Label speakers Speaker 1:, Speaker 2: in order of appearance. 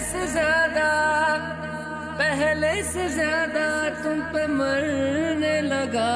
Speaker 1: से ज़्यादा पहले से ज़्यादा तुम पे मरने लगा।